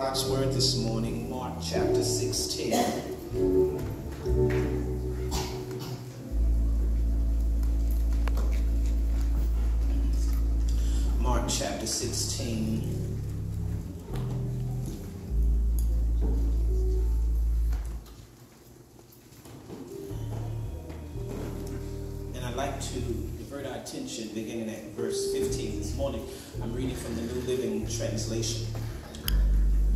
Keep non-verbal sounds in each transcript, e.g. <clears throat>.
God's word this morning, Mark chapter 16. Mark chapter 16. And I'd like to divert our attention beginning at verse 15 this morning. I'm reading from the New Living Translation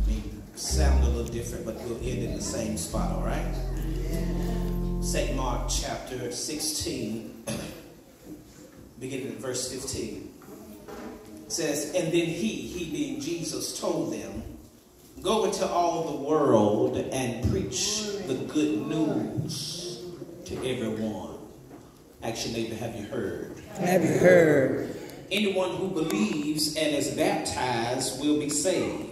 may sound a little different, but we'll end in the same spot, all right? St. Mark chapter 16, <clears throat> beginning at verse 15. says, And then he, he being Jesus, told them, Go into all the world and preach the good news to everyone. Actually, neighbor, have you heard? Have you heard? Anyone who believes and is baptized will be saved,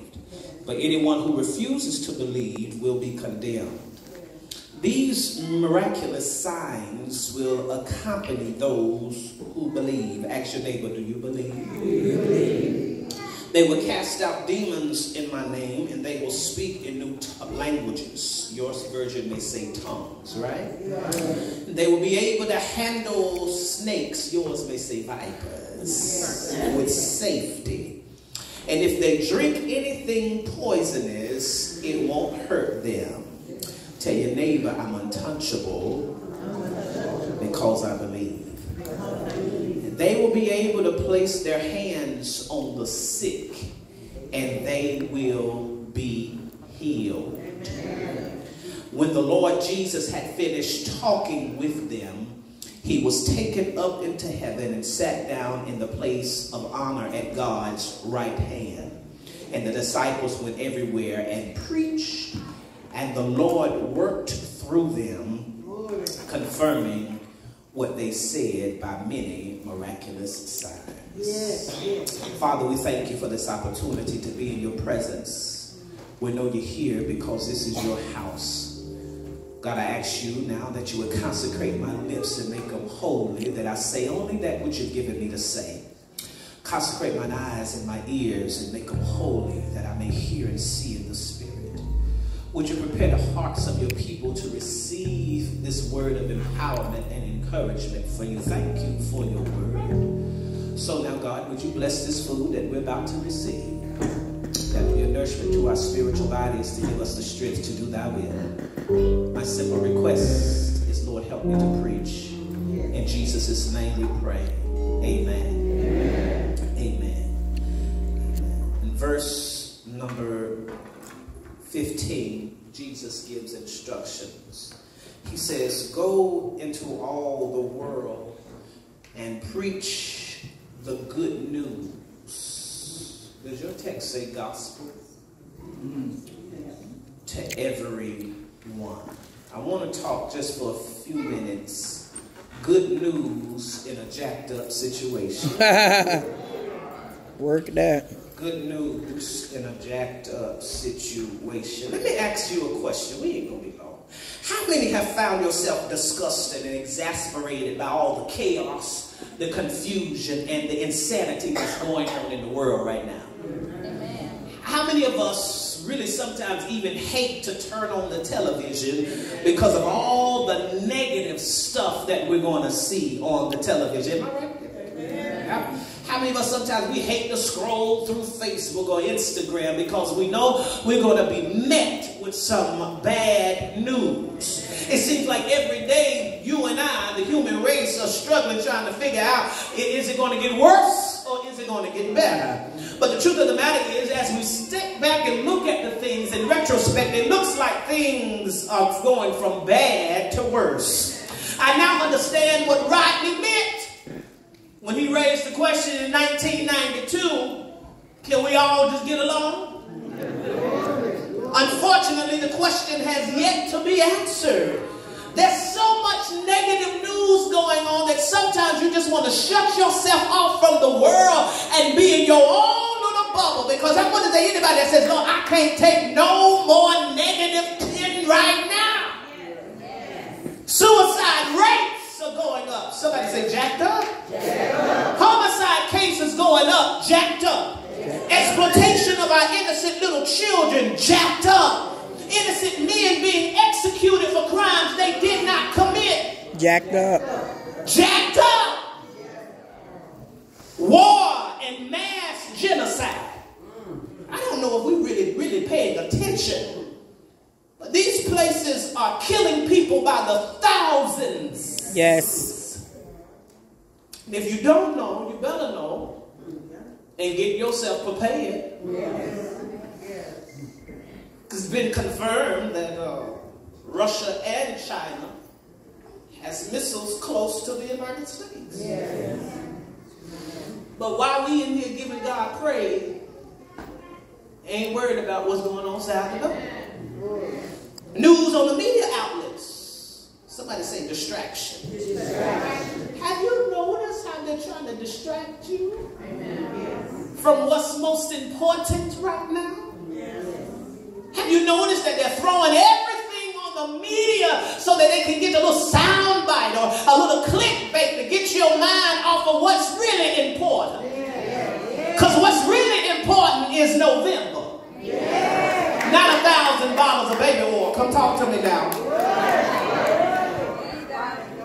but anyone who refuses to believe will be condemned. These miraculous signs will accompany those who believe. Ask your neighbor, do you believe? They will cast out demons in my name, and they will speak in new languages. Yours version may say tongues, right? They will be able to handle snakes. Yours may say vipers with safety. And if they drink anything poisonous, it won't hurt them. Tell your neighbor, I'm untouchable because I believe. They will be able to place their hands on the sick and they will be healed. When the Lord Jesus had finished talking with them, he was taken up into heaven and sat down in the place of honor at God's right hand. And the disciples went everywhere and preached, and the Lord worked through them, confirming what they said by many miraculous signs. Father, we thank you for this opportunity to be in your presence. We know you're here because this is your house. God, I ask you now that you would consecrate my lips and make them holy, that I say only that which you've given me to say. Consecrate mine eyes and my ears and make them holy, that I may hear and see in the Spirit. Would you prepare the hearts of your people to receive this word of empowerment and encouragement for you? Thank you for your word. So now, God, would you bless this food that we're about to receive? That be a nourishment to our spiritual bodies to give us the strength to do thy will. My simple request is, Lord, help me to preach. In Jesus' name we pray. Amen. Amen. Amen. In verse number 15, Jesus gives instructions. He says, Go into all the world and preach the good news. Does your text say gospel? Hmm. To everyone. I want to talk just for a few minutes. Good news in a jacked up situation. <laughs> Work that. good news in a jacked up situation. Let me ask you a question. We ain't gonna be long. How many have found yourself disgusted and exasperated by all the chaos, the confusion, and the insanity that's going on in the world right now? How many of us really sometimes even hate to turn on the television because of all the negative stuff that we're going to see on the television? Am I right? How- How many of us sometimes we hate to scroll through Facebook or Instagram because we know we're going to be met with some bad news? It seems like every day you and I, the human race, are struggling trying to figure out is it going to get worse or is it going to get better? But the truth of the matter is, as we step back and look at the things in retrospect, it looks like things are going from bad to worse. I now understand what Rodney meant when he raised the question in 1992 can we all just get along? Unfortunately, the question has yet to be answered. There's so much negative news going on that sometimes you just want to shut yourself off from the world and be in your own little bubble. Because I want to say anybody that says, Lord, I can't take no more negative tin right now. Suicide rates are going up. Somebody say jacked up. Homicide cases going up, jacked up. Exploitation of our innocent little children jacked up. Innocent men being executed for crimes they did not commit. Jacked up. Jacked up. War and mass genocide. I don't know if we really, really paying attention. But these places are killing people by the thousands. Yes. And if you don't know, you better know and get yourself prepared. Because it's been confirmed that uh, Russia and China has missiles close to the United States. But while we in here giving God praise, ain't worried about what's going on south of north. News on the media outlets. Somebody say distraction. Have you noticed how they're trying to distract you from what's most important right now? You notice that they're throwing everything on the media so that they can get a little sound bite or a little clickbait to get your mind off of what's really important? Because what's really important is November. Not a thousand bottles of baby oil. Come talk to me now.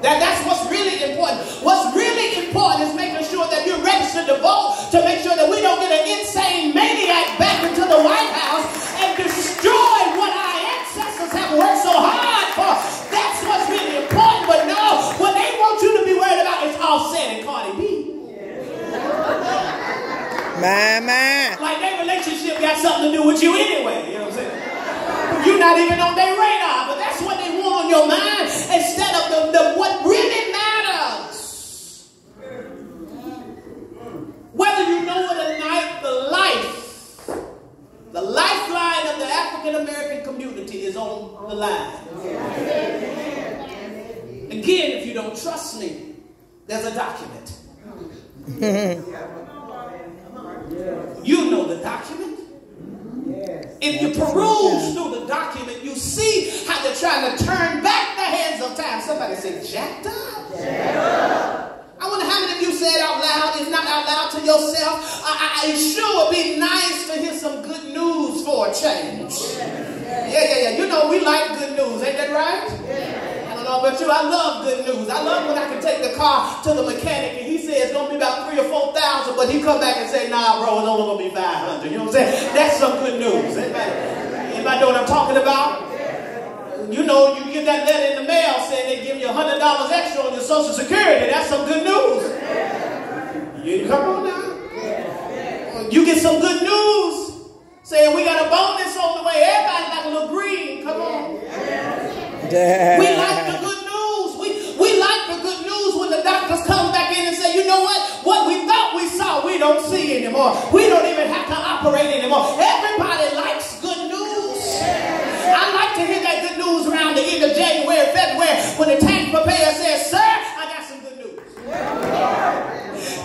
That, that's what's really important. What's really important is making sure that you're registered to vote to make sure that we don't get an insane maniac back into the White House and destroy what our ancestors have worked so hard for. That's what's really important. But no, what they want you to be worried about is Offset and Cardi B. My, my. Like their relationship got something to do with you anyway. You know what I'm saying? You're not even on their radar, but that's what they want on your mind instead of the, the what really matters. Whether you know it or not, the life, the lifeline of the African American community is on the line. Again, if you don't trust me, there's a document. <laughs> You know the document. If you peruse through the document, you see how they're trying to turn back the hands of time. Somebody say, jacked up. I wonder how many of you said out loud, if not out loud to yourself, I, I, it sure would be nice to hear some good news for a change. Yeah, yeah, yeah. You know, we like good news, ain't that right? I about you, I love good news. I love when I can take the car to the mechanic and he says it's to be about three or four thousand, but he come back and say, nah, bro, it's only to be 500. You know what I'm saying? That's some good news. Anybody, anybody know what I'm talking about? You know, you get that letter in the mail saying they give you $100 extra on your Social Security. That's some good news. You come on now. You get some good news saying we got a bonus on the way. Everybody like a little green. Come on. We like the good news. We, we like the good news when the doctors come back in and say, you know what? What we thought we saw, we don't see anymore. We don't even have to operate anymore. Everybody likes good news. I like to hear that good news around the end of January, February, when the tax preparer says, sir, I got some good news.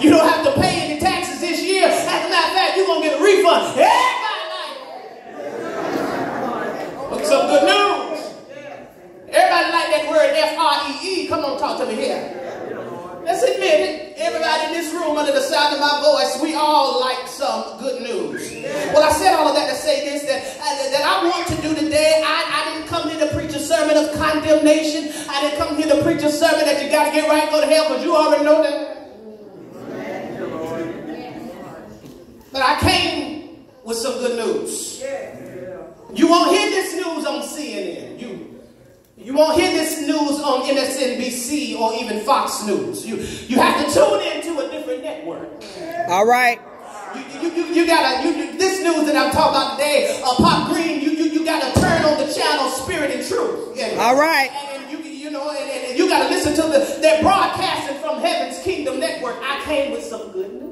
You don't have to pay any taxes this year. As a matter of fact, you're going to get a refund. Everybody like some good news. Everybody like that word F-R-E-E. Come on, talk to me here. Let's admit it. Everybody in this room, under the sound of my voice, we all like some good news. Well, I said all of that to say this, that, uh, that I want to do today. I, I didn't come here to preach a sermon of condemnation. I didn't come here to preach a sermon that you got to get right go to hell, because you already know that. But I came with some good news. You won't hear this news on CNN. You you won't hear this news on MSNBC or even Fox News. You you have to tune into a different network. All right. You, you, you, you gotta you, this news that I'm talking about today, uh, Pop Green. You, you you gotta turn on the channel Spirit and Truth. Yeah. All right. And, and you you know and, and, and you gotta listen to the they're broadcasting from Heaven's Kingdom Network. I came with some good news.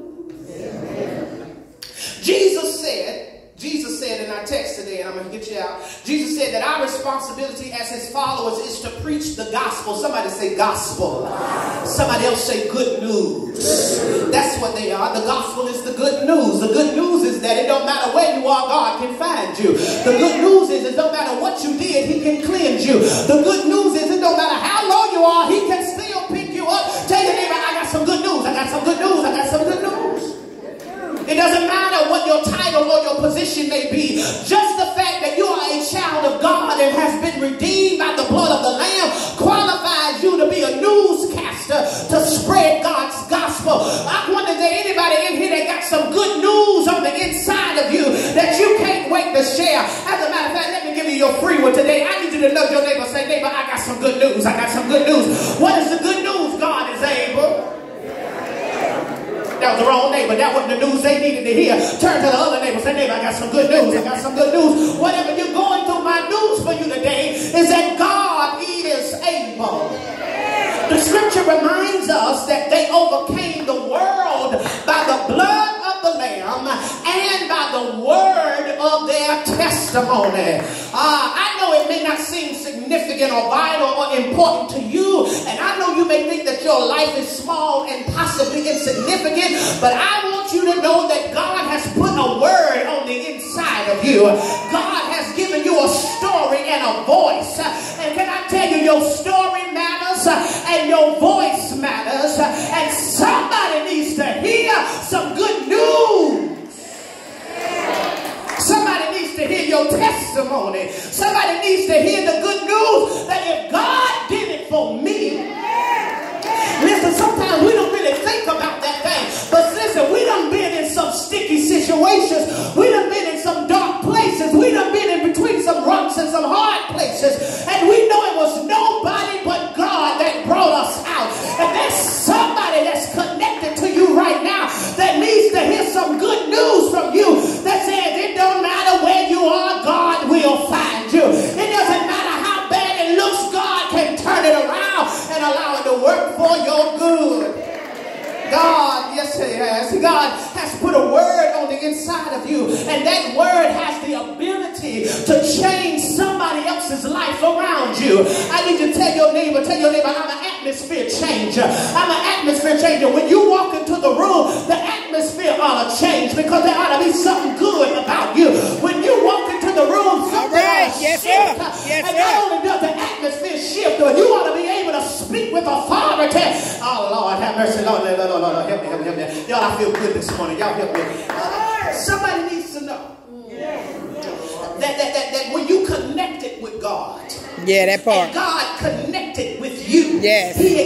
Jesus said. Jesus said in our text today, and I'm going to get you out. Jesus said that our responsibility as his followers is to preach the gospel. Somebody say gospel. Somebody else say good news. That's what they are. The gospel is the good news. The good news is that it don't matter where you are, God can find you. The good news is it don't matter what you did, he can cleanse you. The good news is it don't matter how low you are, he can still pick you up. Tell your neighbor, I got some good news. I got some good news. I got some good news. It doesn't matter what your title or your position may be. Just the fact that you are a child of God and has been redeemed by the blood of the Lamb qualifies you to be a newscaster to spread God's gospel. I wonder if there anybody in here that got some good news on the inside of you that you can't wait to share. As a matter of fact, let me give you your free one today. I need you to know your neighbor. Say, neighbor, I got some good news. I got some good news. What is the good news? God is able. That was the wrong neighbor. That wasn't the news they needed to hear. Turn to the other neighbor. Say, neighbor, I got some good news. I got some good news. Whatever you're going through, my news for you today is that God is able. The scripture reminds us that they overcame the world by the blood of the Lamb and by the word of their testimony. Uh, I know it may not seem significant or vital or important to you, and I know you may think that your life is small and possibly insignificant, but I God has given you a story and a voice. And can I tell you, your story matters and your voice matters, and somebody needs to hear some good news. Somebody needs to hear your testimony. Somebody needs to hear the good news that if God did it for me, listen, sometimes we don't really think about that thing. But listen, we done been in some sticky situations. We because there ought to be something good about you. When you walk into the room, something right. Yes, shift. Yes, and not only does the atmosphere shift, but you ought to be able to speak with authority. Oh, Lord, have mercy. Lord, Lord, Lord, Lord, help me, help me, help me. Y'all, I feel good this morning. Y'all help me. Uh, somebody needs to know that, that, that, that when you connected with God, Yeah, that and part. God connected with you. Yes. He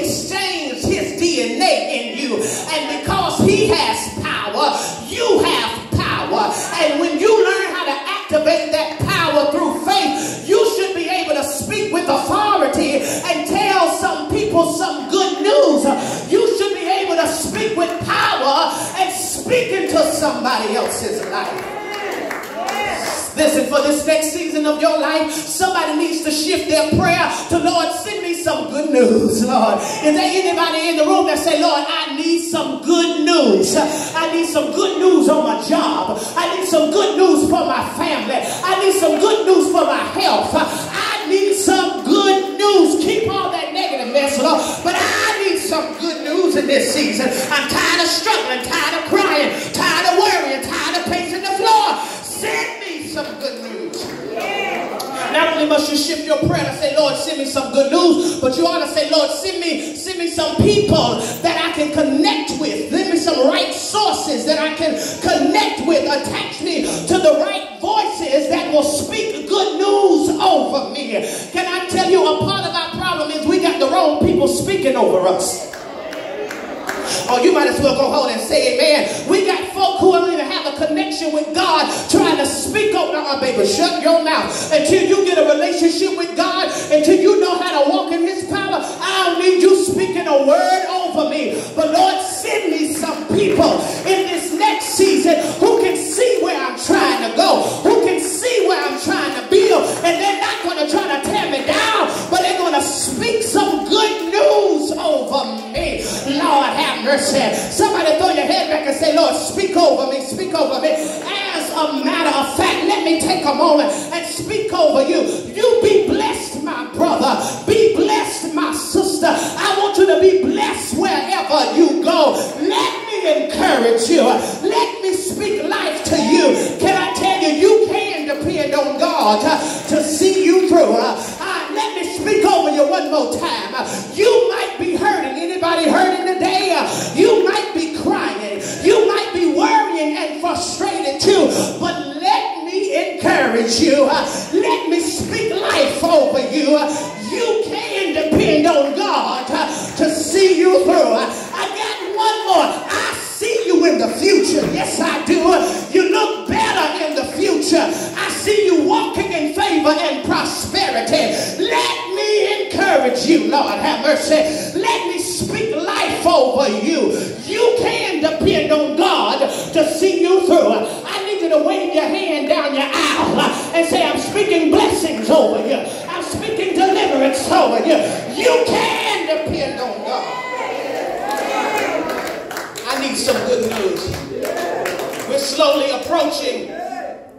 people some good news. You should be able to speak with power and speak into somebody else's life. Listen, for this next season of your life, somebody needs to shift their prayer to Lord, send me some good news, Lord. Is there anybody in the room that say, Lord, I need some good news? I need some good news on my job. I need some good news for my family. I need some good news for my health. I need some good news. Keep all that But I need some good news in this season. I'm tired of struggling, tired of crying, tired of worrying, tired of pacing the floor. Send me some good news. Not only must you shift your prayer to say, Lord, send me some good news, but you ought to say, Lord, send me, send me some people that I can connect with. Send me some right sources that I can connect with. Attach me to the right voices that will speak good news over me. Can I tell you, a part of our problem is we got the wrong people speaking over us. Oh, you might as well go home and say amen. We got folk who don't even have a connection with God trying to speak over our uh, uh, baby. Shut your mouth until you get a relationship with God, until you know how to walk in his power. I don't need you speaking a word over me. But Lord, send me some people in this next season who can see where I'm trying to go, who can see where I'm trying to take a moment and speak over you. Slowly approaching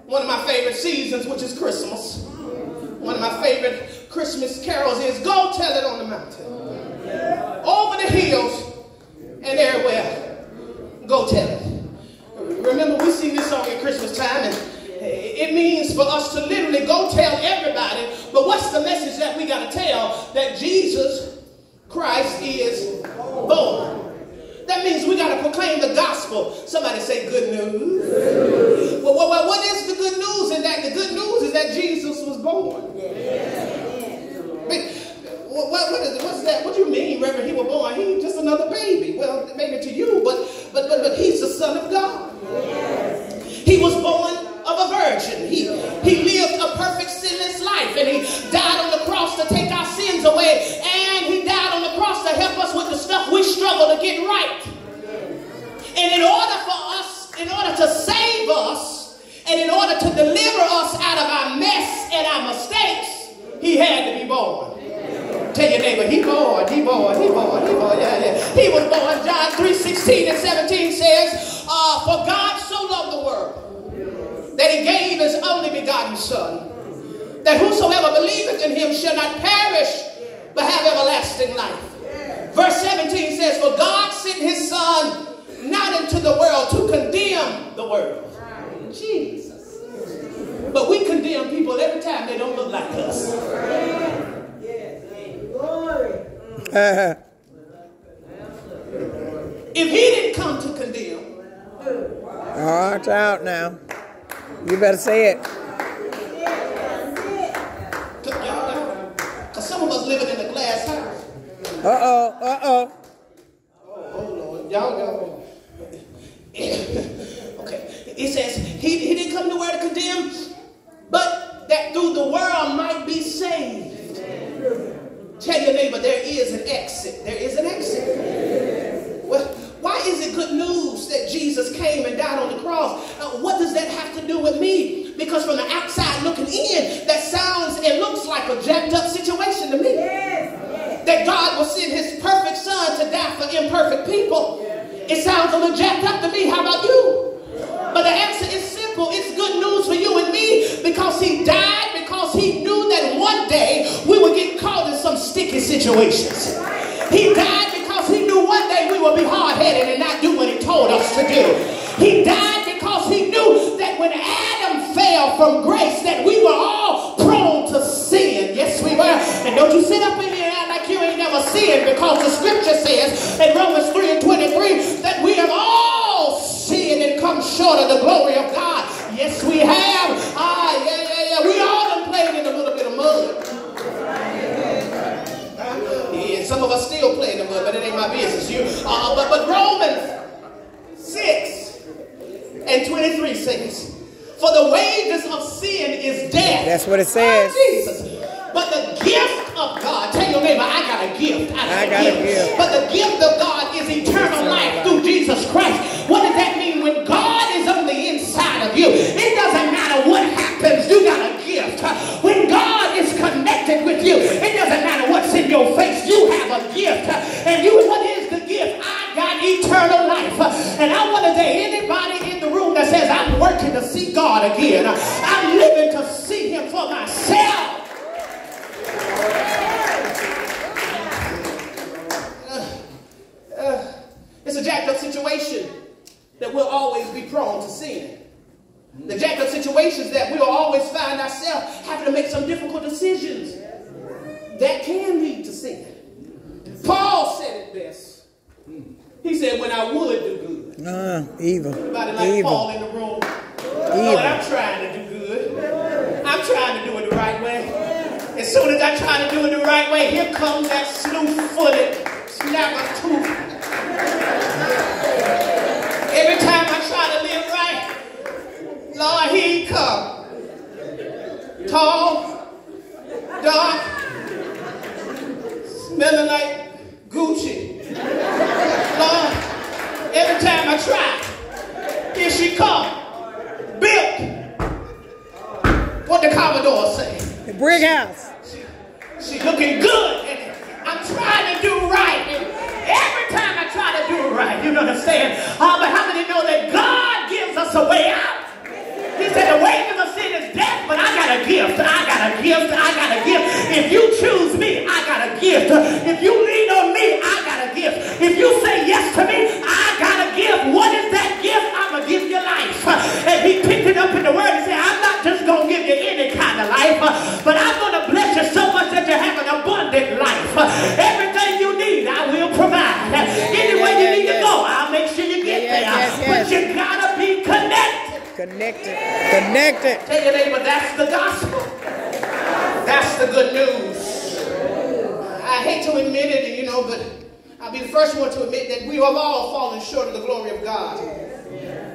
one of my favorite seasons, which is Christmas. One of my favorite Christmas carols is Go Tell It on the Mountain. Over the hills and everywhere. Go tell it. Remember, we sing this song at Christmas time, and it means for us to literally go tell everybody. But what's the message that we got to tell? That Jesus Christ is born. That means we got to proclaim the gospel. Somebody say good news. Well, well, well, what is the good news? And that the good news is that Jesus was born. What, what, what is, what's that? What do you mean, Reverend? He was born. He just another baby. Well, maybe to you, but but but, but he's the Son of God. He was born of a virgin. He he lived a perfect sinless life, and he died on the cross to take our sins away. And he struggle to get right. And in order for us, in order to save us, and in order to deliver us out of our mess and our mistakes, he had to be born. Tell your neighbor, he born, he born, he born, he born. Yeah, yeah. He was born. John 3, 16 and 17 says, uh, For God so loved the world that he gave his only begotten Son, that whosoever believeth in him shall not perish, but have everlasting life. Verse 17 not into the world to condemn the world. Jesus. But we condemn people every time they don't look like us. If he didn't come to condemn, Watch out now. You better say it. because some of us living in a glass house. Uh oh. Uh oh. Oh Lord, y'all know. okay, it says he, he didn't come to where to condemn, but that through the world might be saved. Tell your neighbor there is an exit. There is an exit. Well, why is it good news that Jesus came and died on the cross? Uh, what does that have to do with me? Because from the outside looking in, that sounds and looks like a jacked up situation to me. That God will send his perfect son to die for imperfect people. It sounds a little jacked up to me. How about you? But the answer is simple. It's good news for you and me because he died because he knew that one day we would get caught in some sticky situations. He died because he knew one day we would be hard-headed and not do what he told us to do. He died because he knew that when Adam fell from grace that we were all prone to sin. Yes, we were. And don't you sit up in here like you ain't never sinned because the scripture says in Romans 3 short of the glory of God. Yes, we have. Ah, yeah, yeah, yeah. We all done played in a little bit of mud. Yeah, some of us still play in the mud, but it ain't my business. You, uh, but, but Romans 6 and 23 says, For the wages of sin is death. That's what it says. Oh, Jesus. But the gift of God, tell your neighbor, I got a gift. I got, I got a gift. But the gift of God is eternal life through Jesus Christ. What does that mean? When God is on the inside of you, it doesn't matter what happens, you got a gift. When God is connected with you, it doesn't matter what's in your face, you have a gift. And you, what is the gift? I got eternal life. And I want to say, anybody in the room that says, I'm working to see God again, I'm living to see Him for myself. Uh, it's a jacked up situation that we'll always be prone to sin. The jacked up situations that we'll always find ourselves having to make some difficult decisions that can lead to sin. Paul said it best. He said, when I would do good. Uh, evil. Anybody like Paul in the room? Lord, I'm trying to do good. I'm trying to do it the right way. As soon as I try to do it the right way, here comes that slew-footed, snapper tooth. Every time I try to live right, Lord, he come. Tall, dark, smelling like Gucci. Lord, every time I try, here she come. Built. What the Commodore say? The brick house. She looking good. And I'm trying to do right. And every time I try to do right, you understand? Uh, but how many know that God gives a way out? He said the wages of sin is death, but I got a gift. I got a gift. I got a gift. If you choose me, I got a gift. If you lean on me, I got a gift. If you say yes to me, I got a gift. What is that gift? I'm going to give you life. And he picked it up in the word and said, I'm not just going to give you any kind of life, but I'm going to bless you so much that you have an abundant life. Everything you need, I will provide. Anywhere you need to go, I'll make sure you get Yes, yes, But you got to be connected. Connected. Connected. Tell your neighbor, that's the gospel. That's the good news. I hate to admit it, you know, but I'll be the first one to admit that we have all fallen short of the glory of God.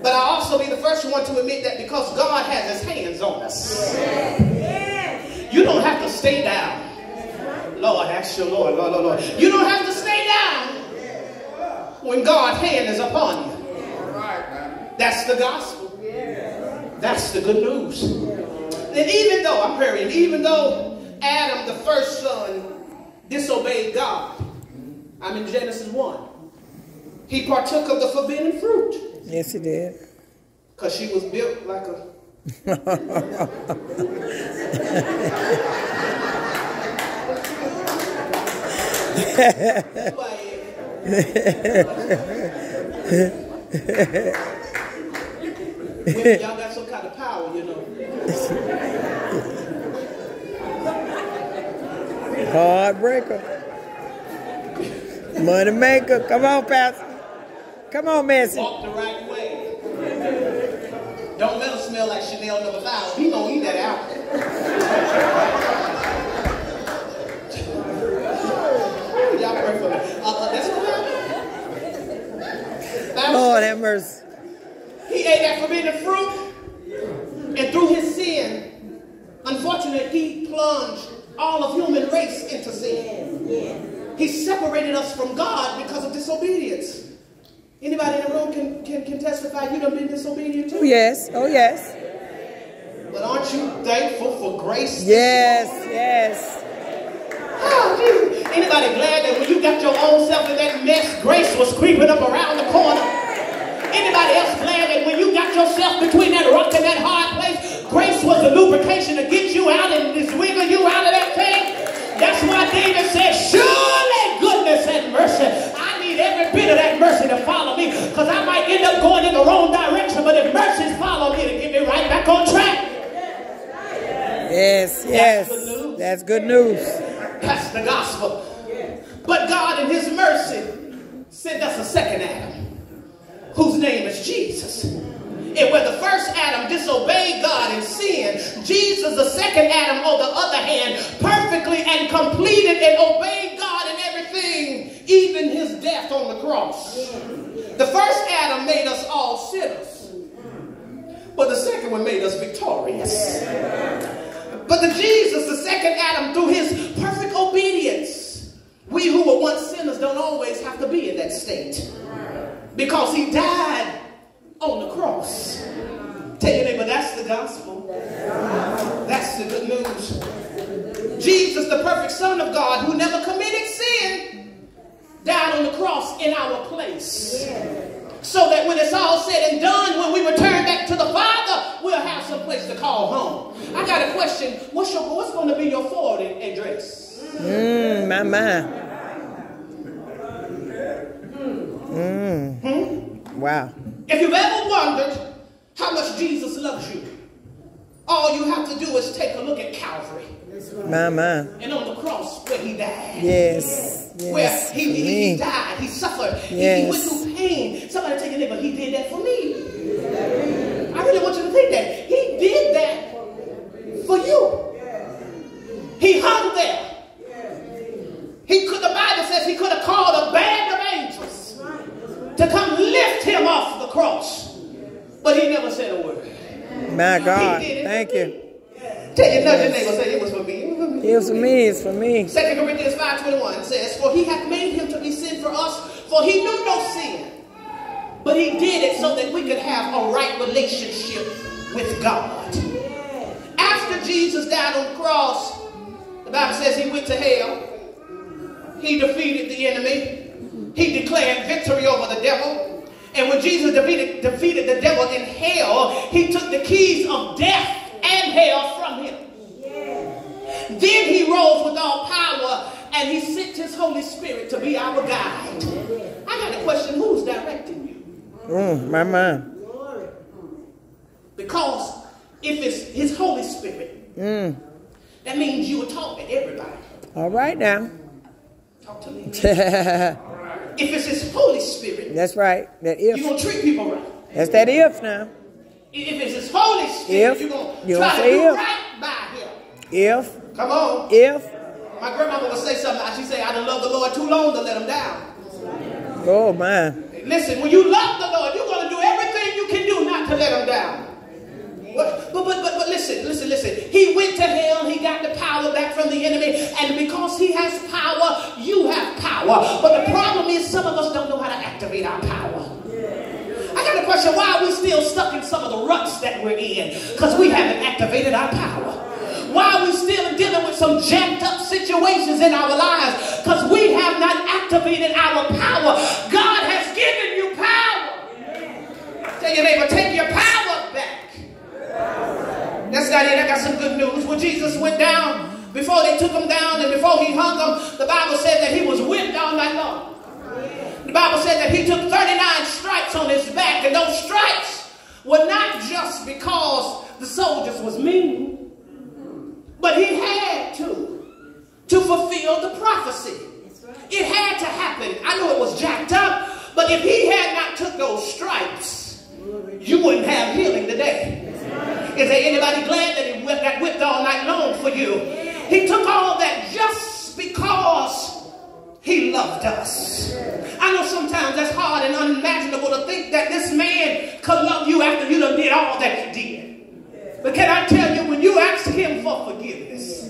But I'll also be the first one to admit that because God has his hands on us. You don't have to stay down. Lord, ask your Lord, Lord, Lord, Lord. You don't have to stay down when God's hand is upon you. That's the gospel. That's the good news. And even though, I'm praying, even though Adam, the first son, disobeyed God, I'm in Genesis 1. He partook of the forbidden fruit Yes, he did. because she was built like a. <laughs> <laughs> <laughs> Women, y'all got some kind of power, you know. Heartbreaker. Money maker. Come on, Pastor. Come on, Messi. Walk the right way. Don't let him smell like Chanel number five. He gonna eat that out. Y'all pray for me. Uh, uh, that's what happened. Lord have mercy. He ate that forbidden fruit, and through his sin, unfortunately, he plunged all of human race into sin. He separated us from God because of disobedience. Anybody in the room can, can, can testify you done been disobedient too? yes. Oh, yes. But aren't you thankful for grace? Yes, yes. Oh. Anybody glad that when you got your own self in that mess, grace was creeping up around the corner? Anybody else glad that when you got yourself between that rock and that hard place, grace was the lubrication to get you out and just wiggle you out of that thing? That's why David said, surely goodness and mercy. I need every bit of that mercy to follow me because I might end up going in the wrong direction, but if mercies follow me to get me right back on track, Yes, yes. good news. That's good news. That's the gospel. But God, in His mercy, sent us a second Adam, whose name is Jesus. And where the first Adam disobeyed God and sinned, Jesus, the second Adam, on the other hand, perfectly and completed and obeyed God in everything, even his death on the cross. The first Adam made us all sinners, but the second one made us victorious. But the Jesus, the second Adam, through his perfect obedience, we who were once sinners don't always have to be in that state. Because he died on the cross. Tell your neighbor, that's the gospel. That's the good news. Jesus, the perfect Son of God, who never committed sin, died on the cross in our place. So that when it's all said and done, when we return back to the Father, we'll have some place to call home. I got a question. What's your what's going to be your forwarding address? Mmm, my, my. Wow. If you've ever wondered how much Jesus loves you, all you have to do is take a look at Calvary My, my. and on the cross where he died. Yes. Where Yes. he, he, he died, he suffered, he- he, went through pain. Somebody take a neighbor, he did that for me. I really want you to think that. He did that for you. He hung there. He could, the Bible says he could have called a band of angels to come lift him off the cross. But he never said a word. My God. Thank you. Tell your neighbor, say it was for me. It was for me. It was for me. It's for me. 2 Corinthians 5.21 says, For he hath made him to be sin for us, for he knew no sin. But he did it so that we could have a right relationship with God. After Jesus died on the cross, the Bible says he went to hell. He defeated the enemy. He declared victory over the devil. And when Jesus defeated, defeated the devil in hell, he took the keys of death and hell from him. Then he rose with all power and he sent his Holy Spirit to be our guide. I got a question who's directing you? Mm, my mind. Because if it's his Holy Spirit, Mm. that means you will talk to everybody. All right now. Talk to me. <laughs> If it's his Holy Spirit, that's right. That if you're to treat people right. That's that if now. If it's his Holy Spirit, If. you're to You try to do if. right by him. If. Come on. If. My grandmama would say something. She say, I done loved the Lord too long to let him down. Oh man! Listen, when you love the Lord, you're going to do everything you can do not to let him down. But, but, but, but, but listen, listen, listen. He went to hell. He got the power back from the enemy. And because he has power, you have power. But the problem is some of us don't know how to activate our power. I got a question. Why are we still stuck in some of the ruts that we're in? Because we haven't activated our power. Why are we still dealing with some jacked up situations in our lives? Because we have not activated our power. God has given you power. Tell your neighbor, take your power. That's not it. I got some good news. When Jesus went down, before they took him down and before he hung him, the Bible said that he was whipped all night long. The Bible said that he took 39 stripes on his back, and those stripes were not just because the soldiers was mean, but he had to to fulfill the prophecy. It had to happen. I know it was jacked up, but if he had not took those stripes, you wouldn't have healing today. Is there anybody glad that he whipped, got whipped all night long for you? He took all that just because he loved us. I know sometimes that's hard and unimaginable to think that this man could love you after you done did all that you did. But can I tell you, when you ask him for forgiveness,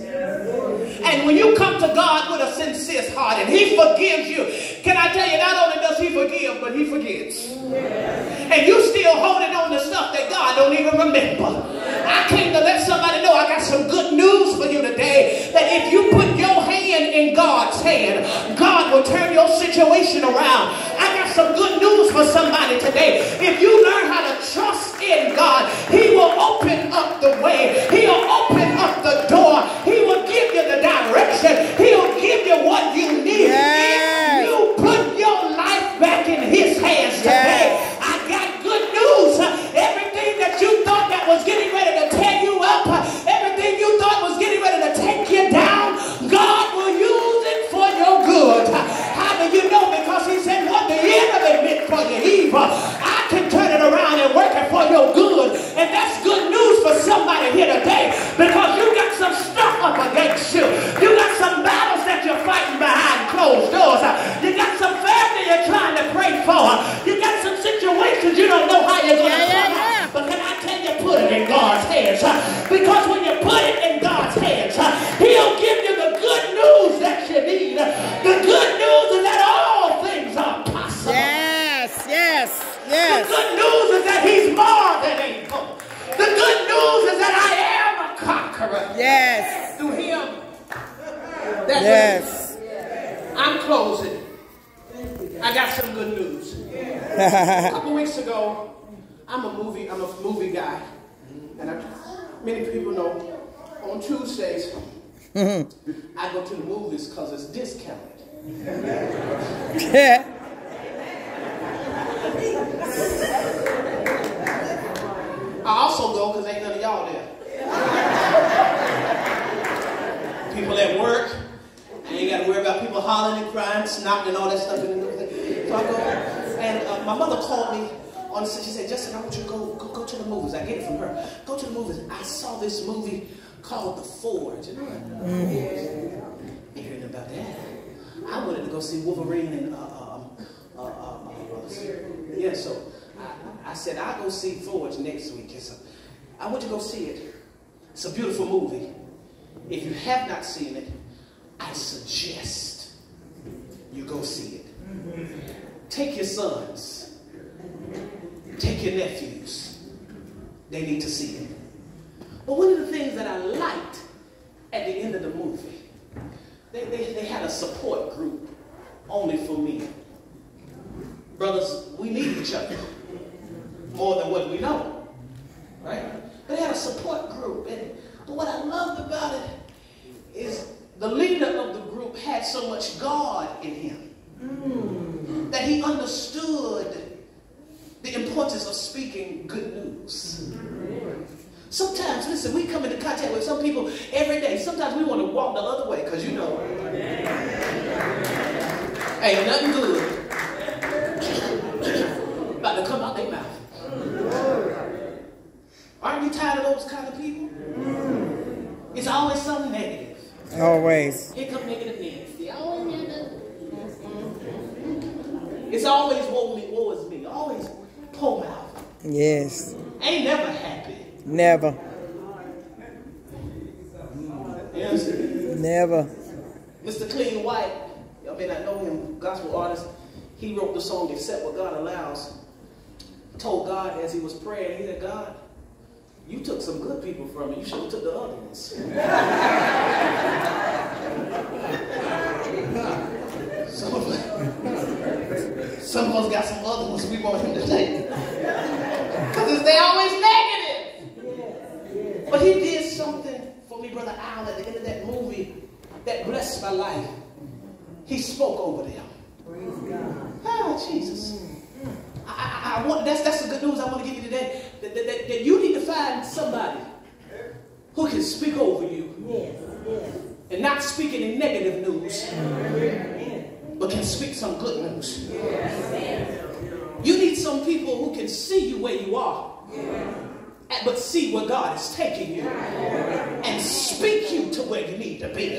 and when you come to God with a sincere heart and he forgives you, can I tell you, not only does he forgive, but he forgets. And you still holding on to stuff that God don't even remember. I came to let somebody know I got some good news for you today. That if you put your hand in God's hand, God will turn your situation around. I got some good news for somebody today. If you learn how to trust in God, He will open up the way. He'll open up the door. He will give you the direction. He'll give you what you need. Yes. If you put your life back in His hands today, Yes. I got good news. Everything that you thought that was getting ready to Yeah. <laughs> I also go because ain't none of y'all there. people at work, I ain't got to worry about people hollering and crying, snotting and all that stuff. The so I go, and uh, my mother called me on. the She said, "Justin, I want you to go, go go to the movies." I get it from her. Go to the movies. I saw this movie called The Forge. You know that? Mm. You hearing about that? I wanted to go see Wolverine and uh, uh, uh, uh, yeah. So I, I said I'll go see Forge next week. I want you to go see it. It's a beautiful movie. If you have not seen it, I suggest you go see it. Take your sons, take your nephews. They need to see it. But one of the things that I liked at the end of the movie, they, they, they had a support group only for me. Brothers, we need each other more than what we know. Right? They had a support group. And but what I loved about it is the leader of the group had so much God in him mm. that he understood the importance of speaking good news. Sometimes, listen, we come into contact with some people every day. Sometimes we want to walk the other way because you know, ain't nothing good about to come out their mouth. Aren't you tired of those kind of people? It's always something negative. Always. Here come negative Nancy. It's always woe me, woe is me. Always pull mouth. Yes. Ain't never happy. Never. Never. Mr. Clean White, y'all may not know him, gospel artist. He wrote the song Accept What God Allows. Told God as he was praying, he said, God, you took some good people from me. You should have took the other ones. <laughs> some, of, some of us got some other ones we want him to take. Because they always. But he did something for me, Brother Al, at the end of that movie that blessed my life. He spoke over them. Oh, ah, Jesus. I, I, I, want, that's, that's the good news I want to give you today. That, that, that, that, you need to find somebody who can speak over you. Yes, yes. And not speak any negative news, but can speak some good news. Yes. You need some people who can see you where you are, but see where God is taking you and speak you to where you need to be.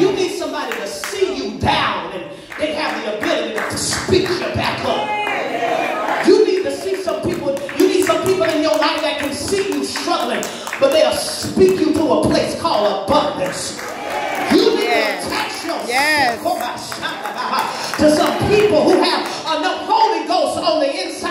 You need somebody to see you down and they have the ability to speak you back up. You need to see some people, you need some people in your life that can see you struggling, but they'll speak you to a place called abundance. You need yes. to attach yourself yes. to some people who have enough Holy Ghost on the inside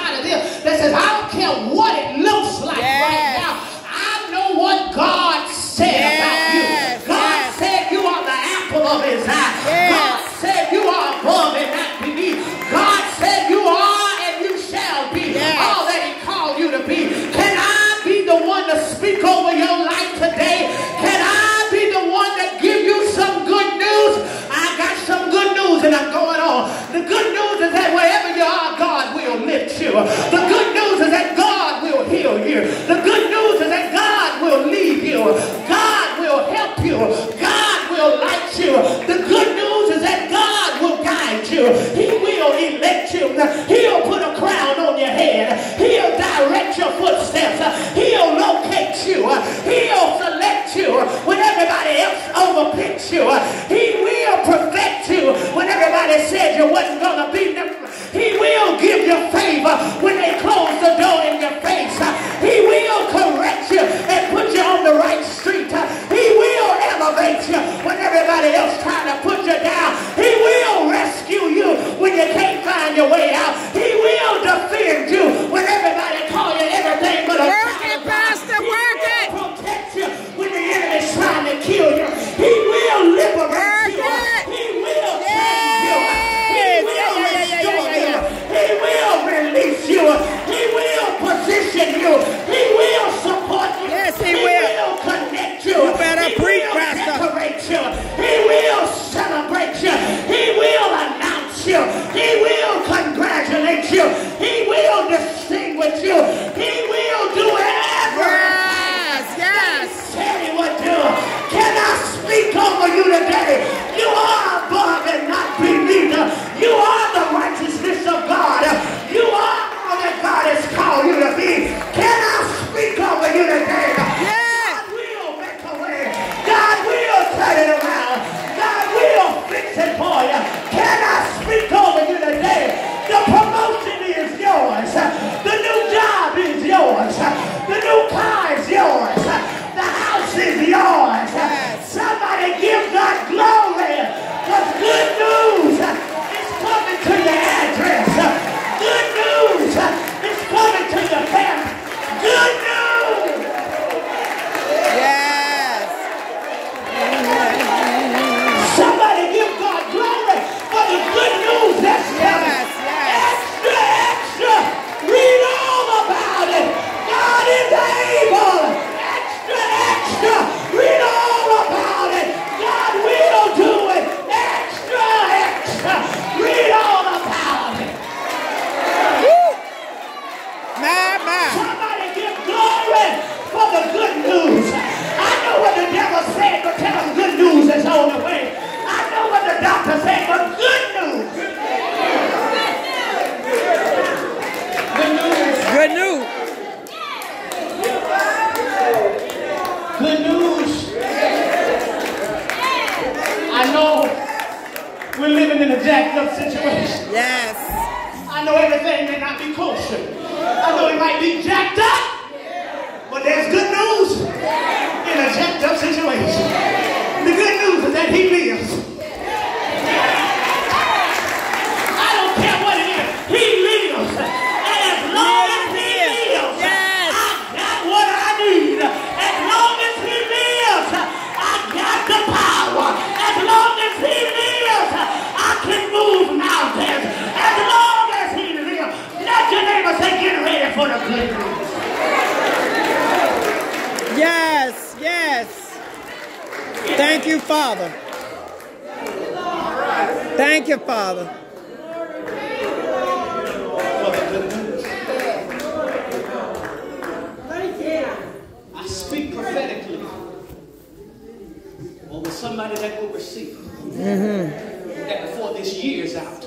Thank you, Father. For the good news. I speak prophetically over somebody that will receive. Mm-hmm. That before this year is out,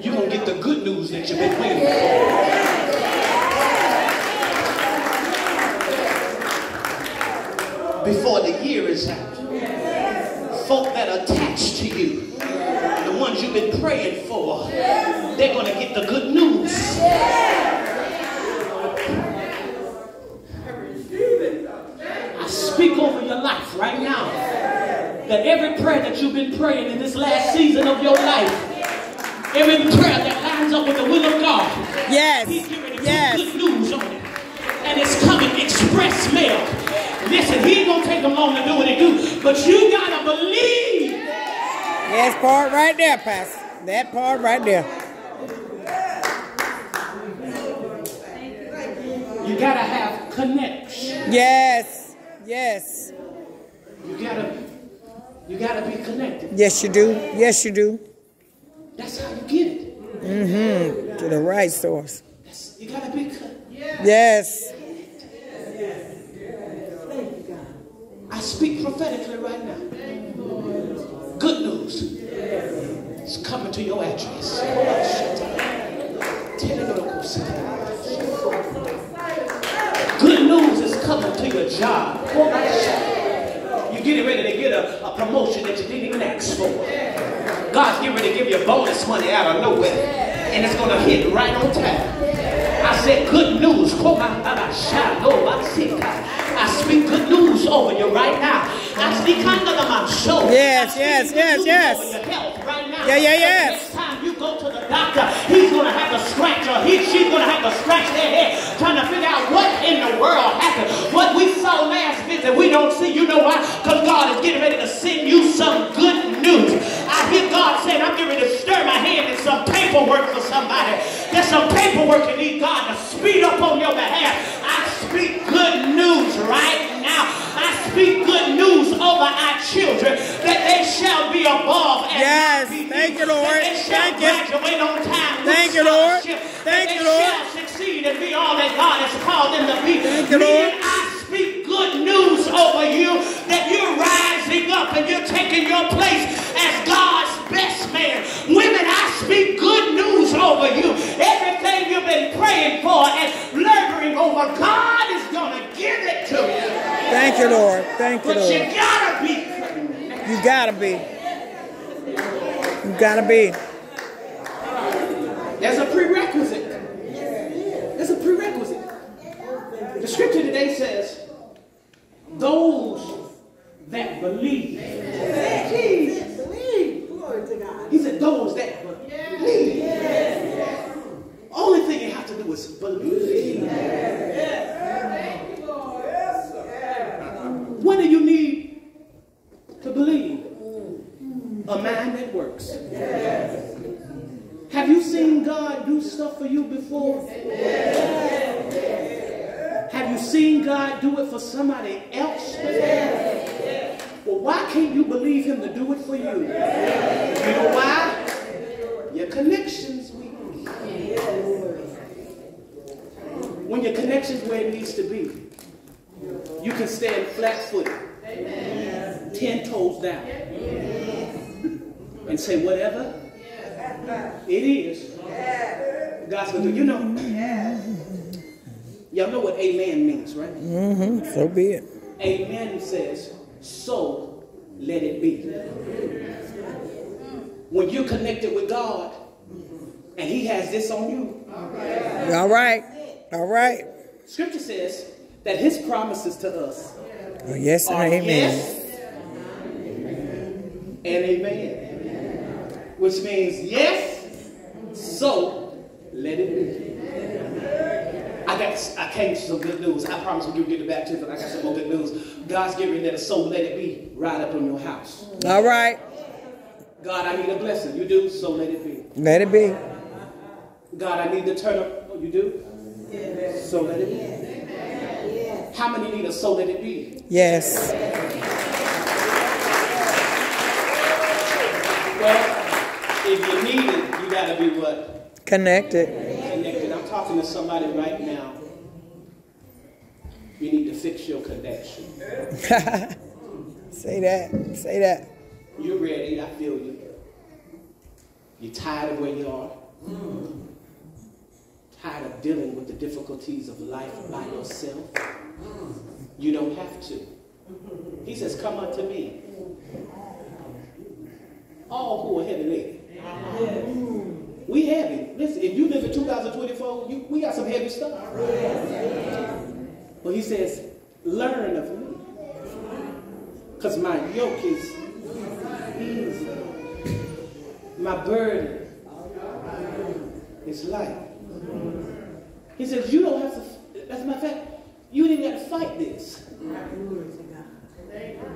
you're going to get the good news that you've been waiting for. Before the year is out, folk that are attached to you, ones you've been praying for, they're going to get the good news. I speak over your life right now that every prayer that you've been praying in this last season of your life, every prayer that lines up with the will of God, Yes. He's getting ready Yes. good news on it. And it's coming express mail. Listen, he ain't gonna take them long to do what he do, but you gotta believe. Yes, part right there, Pastor. That part right there. You gotta have connection. Yes. Yes. You gotta, you gotta be connected. Yes, you do. Yes, you do. That's how you get it. Mm-hmm. To the right source. That's, you gotta be. Con- Yes. I speak prophetically right now. Coming to your address. Good news is coming to your job. You're getting ready to get a, a promotion that you didn't even ask for. God's getting ready to give you bonus money out of nowhere. And it's going to hit right on time. I said good news. I speak good news over you right now. I speak under mouth show. Yes, yes, yes, yes. Yeah, yeah, yes. Next time you go to the doctor, he's going to have to scratch or he, she's going to have to scratch their head trying to figure out what in the world happened. What we saw last visit, we don't see. You know why? Because God is getting ready to send you some good news. I hear God saying, I'm getting ready to stir my hand in some paperwork for somebody. There's some paperwork you need God to speed up on your behalf. I speak good news right speak good news over our children that they shall be above and Yes. beneath. Thank you, Lord. That they shall Thank you. graduate on time. Thank you, Lord. Thank you, they Lord. shall succeed and be all that God has called them to be. Thank you, Men, Lord. I speak good news over you that you're rising up and you're taking your place as God's best man. Women, I speak good news over you. Everything you've been praying for and laboring over, God is going to give it to you. Thank you, Lord. Thank you, But you gotta be. You gotta be. You gotta be. There's a prerequisite. There's a prerequisite. The scripture today says, those that believe. He said, those that believe. Only thing you have to do is believe. What do you need to believe? A mind that works. Have you seen God do stuff for you before? Have you seen God do it for somebody else? Well, why can't you believe Him to do it for you? You know why? Your connection's weak. When your connection's where it needs to be, you can stand flat footed, ten toes down, and say, whatever it is, God's gonna do. You know, y'all know what amen means, right? Mm-hmm. So be it. Amen says, so let it be. when you're connected with God and He has this on you. All right. All right. Scripture says that His promises to us Oh, yes and amen. yes and amen. Which means yes, so let it be. I got I came to some good news. I promise when you get the baptism, I got some more good news. God's giving that a so let it be right up in your house. All right. God, I need a blessing. You do, so let it be. Let it be. God, I need to turn up. Oh, you do? So let it be. How many need a so let it be? Yes. Well, if you need it, you gotta be what? Connected. Connected. I'm talking to somebody right now. You need to fix your connection. <laughs> Say that. Say that. You're ready. I feel you. You're tired of where you are. Tired of dealing with the difficulties of life by yourself. You don't have to. He says, Come unto me. All who are heavy laden. We heavy. Listen, if you live in 2024, you, we got some heavy stuff. But he says, Learn of me. Because my yoke is easy. My burden is light. He says, you don't have to, as a matter of fact, you didn't have to fight this.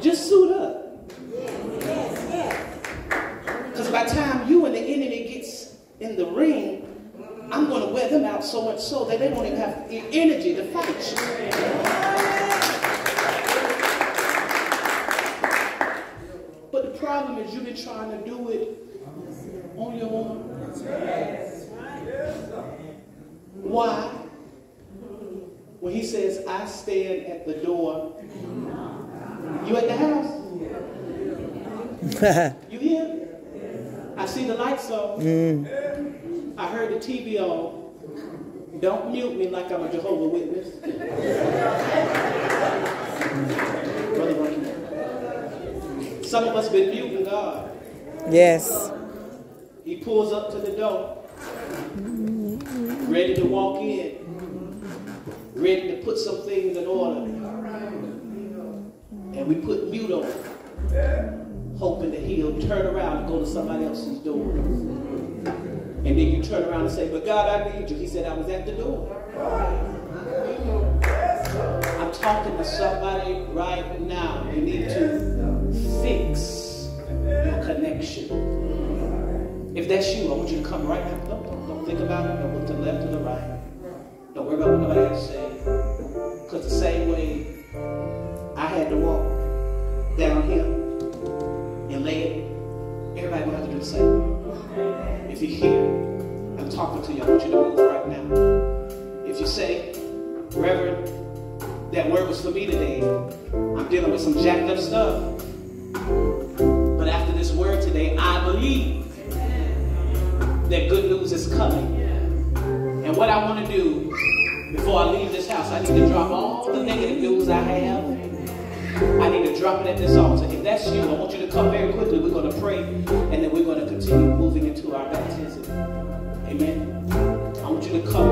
Just suit up. Because by the time you and the enemy gets in the ring, I'm going to wear them out so much so that they won't even have the energy to fight you. But the problem is you've been trying to do it on your own. Why? When he says, I stand at the door, you at the house? <laughs> You here? I see the lights on. Mm. I heard the TV on. Don't mute me like I'm a Jehovah Witness. Brother Some of us been muting God. yes. He pulls up to the door, ready to walk in, ready to put some things in order. And we put mute on it, hoping that he'll turn around and go to somebody else's door. And then you turn around and say, But God, I need you. He said, I was at the door. I'm talking to somebody right now. You need to fix your connection. If that's you, I want you to come right now. Don't, don't, don't think about it. Don't look to the left or the right. Don't worry about what nobody else say. Do. If you're here, I'm talking to you. I want you to move right now. If you say, Reverend, that word was for me today. I'm dealing with some jacked up stuff. But after this word today, I believe that good news is coming. And what I want to do before I leave this house, I need to drop all the negative news I have. I need to drop it at this altar. That's you, I want you to come very quickly. We're going to pray, and then we're going to continue moving into our baptism. Amen. I want you to come